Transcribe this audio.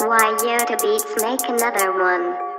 Why Yoda Beats make another one?